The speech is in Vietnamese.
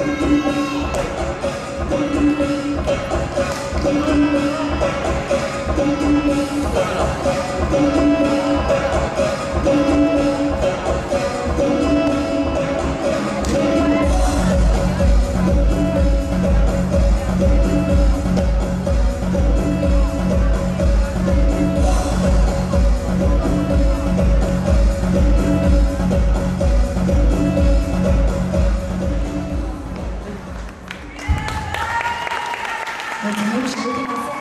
Thank you. 我们直 most.